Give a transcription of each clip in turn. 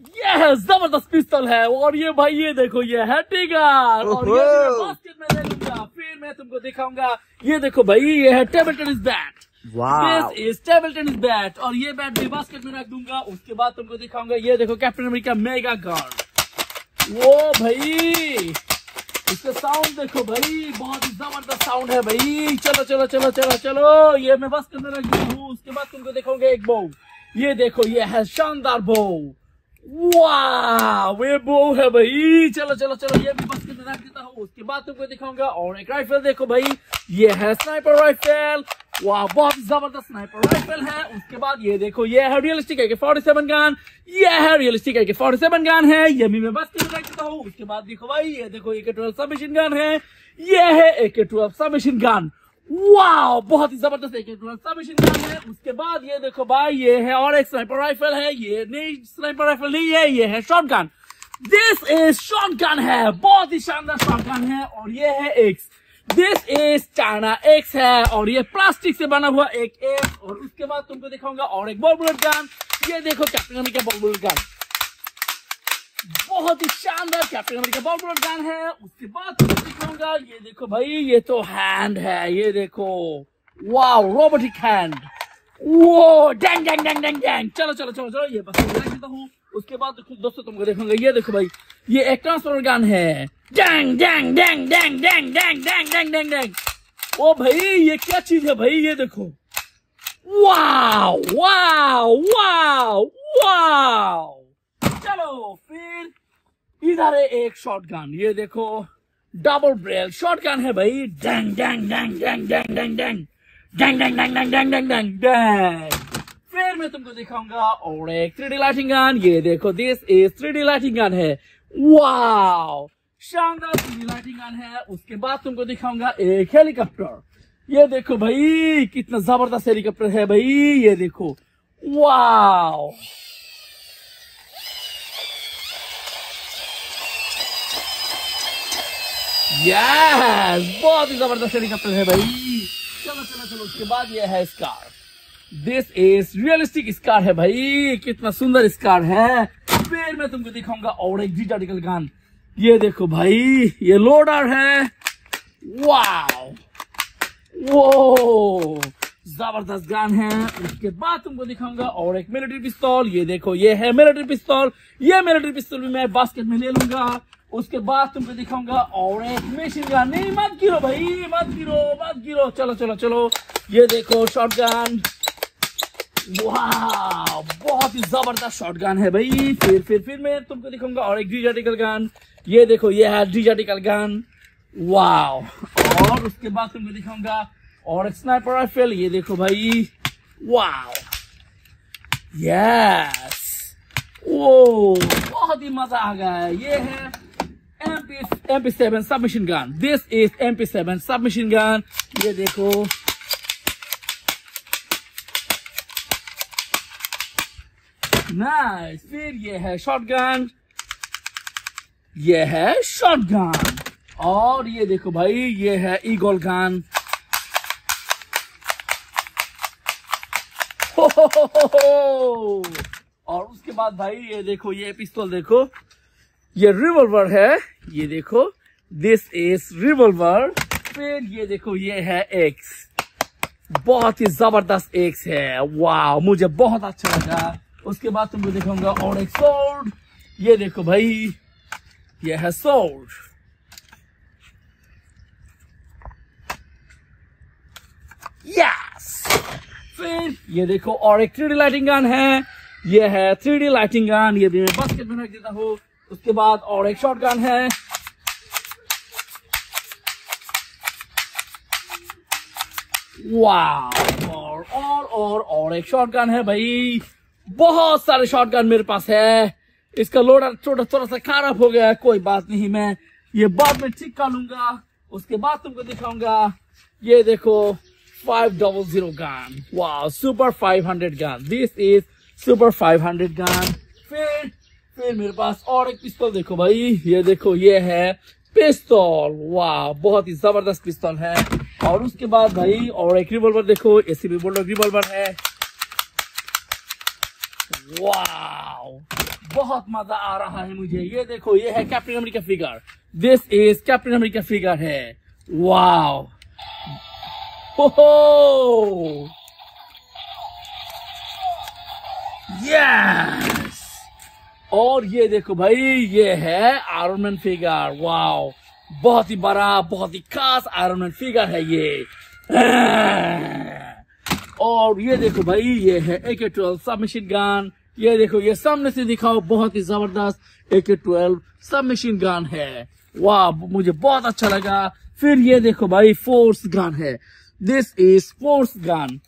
ये ज़बरदस्त पिस्तौल है। और ये भाई ये देखो ये है टिगर और ये बास्केट में ले लूँगा फिर मैं तुमको दिखाऊँगा। ये देखो भाई ये है table tennis bat table tennis bat और ये बैट भी बास्केट में रख दूँगा। उसके बाद तुमको दिखाऊँगा ये देखो कैप्टन अमेरिका मेगा गन वो भाई इसका साउंड देखो भाई बहुत ही ज़बरदस्त साउंड है भाई। चलो चलो चलो चलो चलो। ये मैं बास्केट में रख हूँ उसके बाद तुमको दिखाऊँगा एक बो ये देखो ये है शानदार बो वाह, वे है भाई। चलो चलो चलो, ये भी रख देता हूँ। उसके बाद तुमको दिखाऊँगा। और एक राइफल देखो भाई, ये है स्नाइपर राइफल वाह, बहुत ज़बरदस्त स्नाइपर राइफल है। उसके बाद ये देखो, ये है रियलिस्टिक है कि 47 गन ये है रियलिस्टिक है कि 47 गन है। ये भी मैं बस के देता हूँ। उसके बाद देखो भाई, ये देखो एक ट्वेल्व सबमिशन गन है। ये है एक ट्वेल्व सबमिशन गन वाह बहुत ही ज़बरदस्त एक है। उसके बाद ये देखो भाई, ये है और एक स्नाइपर राइफल है, ये नहीं, स्नाइपर राइफल नहीं है, ये है short gun. This is short gun है, बहुत ही शानदार शॉर्ट गन है, और ये है X this is China X है, और ये प्लास्टिक से बना हुआ एक एक्स और उसके बाद तुमको दिखाऊँगा और एक बॉल बुलेट गन ये देखो Captain America ball bullet gun बहुत ही शानदार Captain America ball bullet gun है उसके बाद दिखाऊँगा ये देखो भाई ये तो हैंड है ये देखो वाओ रोबोटिक हैंड वो dang dang dang dang dang चलो चलो चलो चलो ये बस देता हूँ उसके बाद दोस्तों तुमको देखूँगा ये देखो भाई ये एक ट्रांसफ़र गन है dang dang dang dang dang dang dang dang dang dang ओ भाई ये क्या चीज़ है भाई ये देखो वाओ वाओ वाओ वाओ चलो इधर है एक शॉटगन ये देखो डबल ब्रेल शॉटगन है भाई। Dang dang dang dang dang dang dang dang dang dang dang dang dang dang dang फिर मैं तुमको दिखाऊँगा और एक थ्री डी लाइटिंग गन ये देखो this is three D lighting gun है। वाओ शानदार थ्री डी लाइटिंग गन है। उसके बाद तुमको दिखाऊँगा एक हेलीकॉप्टर ये देखो भाई, कितना ज़बरदस्त हेलीकॉप्टर है भाई। ये देखो। वाओ यस बहुत ही ज़बरदस्त हेलीकॉप्टर है भाई। चलो चलो चलो, उसके बाद ये है SCAR this is realistic SCAR है भाई। कितना सुंदर स्कार है। फिर मैं तुमको दिखाऊँगा और एक जीटाटिकल गन ये देखो भाई, ये लोडर है। वाओ वो ज़बरदस्त गन है। उसके बाद तुमको दिखाऊँगा और एक मिलिट्री पिस्तौल ये देखो, ये है मिलिट्री पिस्तौल ये मिलिट्री पिस्तौल भी मैं बास्केट में ले लूँगा। उसके बाद तुमको दिखाऊँगा और एक मशीन गन नहीं, मत गिरो भाई, मत गिरो मत गिरो। चलो चलो चलो। ये देखो शॉर्ट गन बहुत ही ज़बरदस्त शॉटगन है भाई। फिर फिर फिर मैं तुमको दिखाऊँगा और एक डिजाटिकल गन ये देखो, ये है डिजाटिकल गन वाह और उसके बाद तुमको दिखाऊँगा और एक स्नाइपर राइफल ये देखो भाई। वाह यस ओ बहुत ही मज़ा आ गया है। ये है MP MP7 submission gun this is MP7 submission gun ये देखो। नाइस फिर ये है शॉटगन ये है शॉटगन और ये देखो भाई, ये है ईगल गन। और उसके बाद भाई, ये देखो, ये पिस्तौल देखो। ये रिवॉल्वर है, ये देखो दिस इज़ रिवॉल्वर फिर ये देखो, ये है एक्स बहुत ही ज़बरदस्त एक्स है। वाह मुझे बहुत अच्छा लगा। उसके बाद तुमको दिखाऊँगा और एक सोर्ड ये देखो भाई, ये है सोर्ड यस फिर ये देखो, और एक थ्री लाइटिंग गन है। ये है थ्री लाइटिंग गन ये भी मैं बास्केट में रख देता हूँ। उसके बाद और एक शॉर्ट गन है। वाह और और और और एक शॉटगन है भाई। बहुत सारे शॉटगन मेरे पास है। इसका लोडर थोड़ा थोड़ा सा खराब हो गया है, कोई बात नहीं मैं ये बाद में ठीक कर लूँगा। उसके बाद तुमको दिखाऊँगा। ये देखो फाइव डबल ज़ीरो गन वाह super five hundred gun this is super five hundred gun फिर फिर मेरे पास और एक पिस्तौल देखो भाई। ये देखो, ये है पिस्तौल। वाह, बहुत ही ज़बरदस्त पिस्तौल है। और उसके बाद भाई, और एक रिवॉल्वर देखो एसी बोलो रिवॉल्वर है। वाह, बहुत मज़ा आ रहा है मुझे। ये देखो, ये है Captain America figure this is Captain America figure है। वाओ हो यस और ये देखो भाई, ये है आयरन मैन फिगर वाओ बहुत ही बड़ा, बहुत ही खास आयरन मैन फिगर है ये. और ये देखो भाई, ये है ए के ट्वेल्व सब मशीन गन ये देखो, ये सामने से दिखाओ, बहुत ही ज़बरदस्त ए के ट्वेल्व सब मशीन गन है. वाह मुझे बहुत अच्छा लगा. फिर ये देखो भाई फोर्स गन है. दिस इज़ फोर्स गन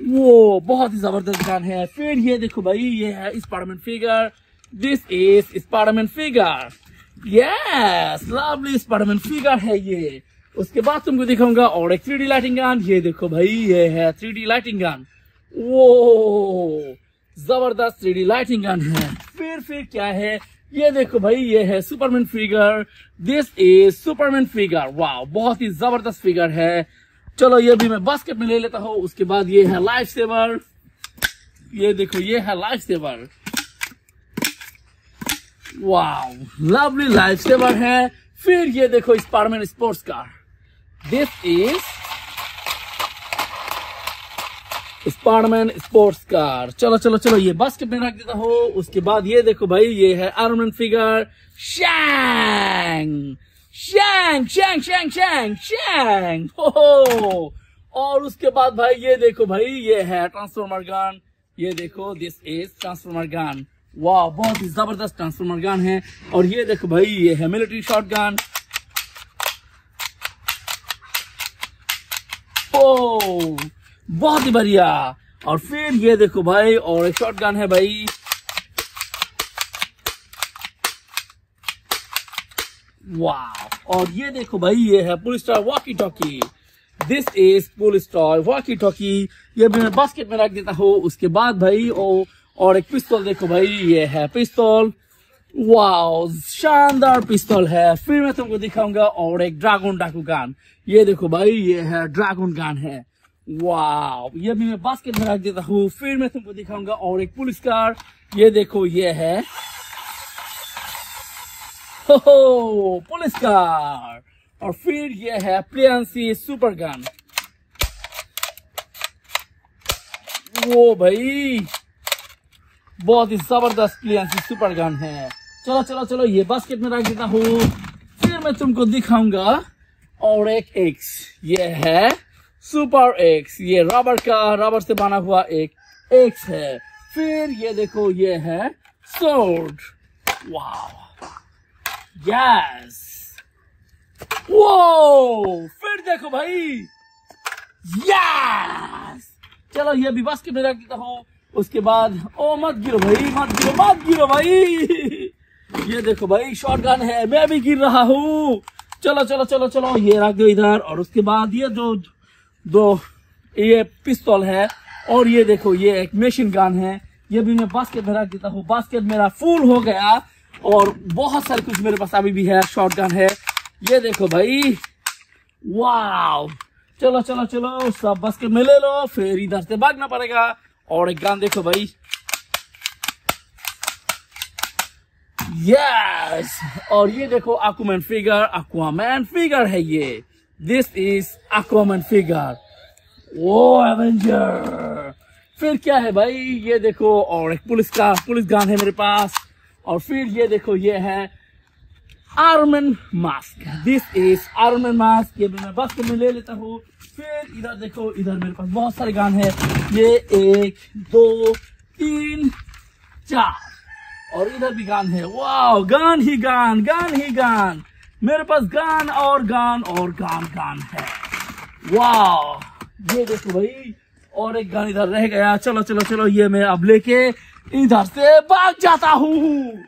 वो बहुत ही ज़बरदस्त गन है. फिर ये देखो भाई, ये है Spiderman figure this is Spiderman figure yes lovely Spiderman figure है ये। उसके बाद तुमको दिखाऊँगा और एक थ्री लाइटिंग गन ये देखो भाई, ये है थ्री लाइटिंग गन वो ज़बरदस्त थ्री लाइटिंग गन है। फिर फिर क्या है? ये देखो भाई, ये है Superman figure this is Superman figure वाह बहुत ही ज़बरदस्त फिगर है। चलो, ये भी मैं बास्केट में ले लेता हूँ। उसके बाद ये है लाइफ सेवर ये देखो, ये है life saver lovely life saver है। फिर ये देखो स्पारमैन स्पोर्ट्स कार दिस इज़ स्पारमैन स्पोर्ट्स कार चलो चलो चलो, ये बास्केट में रख देता हो। उसके बाद ये देखो भाई, ये है आर्मन फिगर शैंग शैंग शैंग शैंग शैंग शैंग हो और उसके बाद भाई, ये देखो भाई, ये है ट्रांसफॉर्मर गन ये देखो दिस इज़ ट्रांसफॉर्मर गन वाह बहुत ही ज़बरदस्त ट्रांसफॉर्मर गन है। और ये देखो भाई ये है मिलिट्री शॉट गन। बहुत ही बढ़िया। और फिर ये देखो भाई और शॉट गन है भाई। वाह और ये देखो भाई ये है police star walkie talkie this is police star walkie talkie ये मैं बास्केट में रख देता हूँ उसके बाद भाई ओ, और एक पिस्तौल देखो भाई, ये है पिस्तौल। वाओ, शानदार पिस्तौल है। फिर मैं तुमको दिखाऊँगा और एक ड्रैगन डाकू गान। ये देखो भाई, ये है ड्रैगन गान है। वाओ, ये भी मैं बास्केट में रख देता हूँ। फिर मैं तुमको दिखाऊँगा और एक पुलिस कार। ये देखो, ये है। हो पुलिस कार। और फिर ये है प्रियंसी सुपर गन। वो भाई बहुत ही ज़बरदस्त प्रियंसी सुपर गन है। चलो चलो चलो, ये बास्केट में रख देता हूँ। फिर मैं तुमको दिखाऊँगा। और एक एक्स ये है सुपर एक्स ये रबर का रबर से बना हुआ एक एक्स है। फिर ये देखो, ये है सोर्ड यस वो फिर देखो भाई। यस चलो, ये भी बास्केट में रख देता हूँ। उसके बाद, ओ, मत गिरो भाई, मत गिरो मत गिरो भाई। ये देखो भाई शॉर्ट गन है, मैं भी गिर रहा हूँ। चलो चलो चलो चलो, ये रख दो इधर। और उसके बाद ये जो, दो, ये पिस्तौल है, और ये देखो, ये एक मशीन गन है। ये भी मैं बास्केट में रख देता हूँ। बास्केट मेरा फुल हो गया, और बहुत सारे कुछ मेरे पास अभी भी है शॉर्ट गन है। ये देखो भाई वाव चलो चलो चलो, सब बस के में ले लो, फिर इधर से भागना पड़ेगा। और एक गान देखो भाई। यस और ये देखो अक्वामैन फिगर अक्वामैन फिगर है ये। दिस इज़ अक्वामैन फिगर वो एवेंजर फिर क्या है भाई? ये देखो, और एक पुलिस का, पुलिस गान है मेरे पास। और फिर ये देखो, ये है आर्मन मास्क दिस इज़ आर्मन मास्क ये मैं बस में ले लेता हूँ। फिर इधर देखो, इधर मेरे पास बहुत सारे गान है। ये एक, दो, तीन, चार। और इधर भी गान है। वाह गान ही गान गान ही गान। मेरे पास गान और गान और गान गान है। वाह ये देखो भाई। और एक गान इधर रह गया। चलो चलो चलो, ये मैं अब लेके इधर से भाग जाता हूँ।